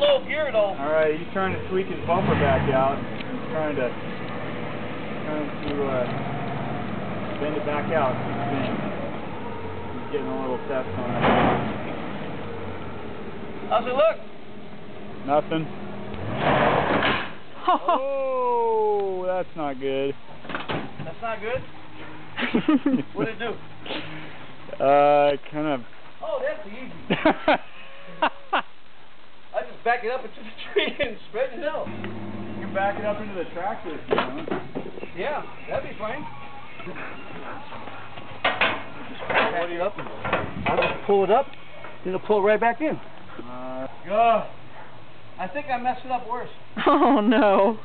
low gear though. Alright, he's trying to tweak his bumper back out. He's trying to trying to uh, bend it back out. He's, getting a little test on it. How's it look? Nothing. Oh, that's not good. That's not good. What did it do? Uh, kind of. Oh, that's easy. I just back it up into the tree and spread it out. You can back it up into the tractor if you want. Yeah, that'd be fine. What you up I'll just pull it up, then it'll pull right back in. uh, Ugh. I think I messed it up worse. Oh no.